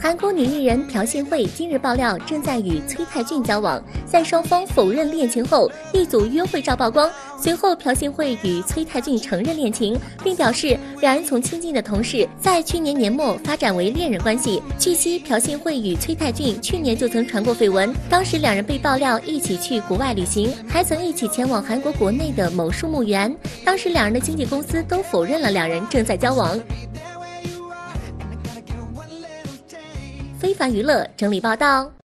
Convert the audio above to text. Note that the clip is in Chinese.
韩国女艺人朴信惠今日爆料正在与崔泰俊交往，在双方否认恋情后，一组约会照曝光。随后，朴信惠与崔泰俊承认恋情，并表示两人从亲近的同事，在去年年末发展为恋人关系。据悉，朴信惠与崔泰俊去年就曾传过绯闻，当时两人被爆料一起去国外旅行，还曾一起前往韩国国内的某树木园。当时两人的经纪公司都否认了两人正在交往。非凡娱乐整理报道。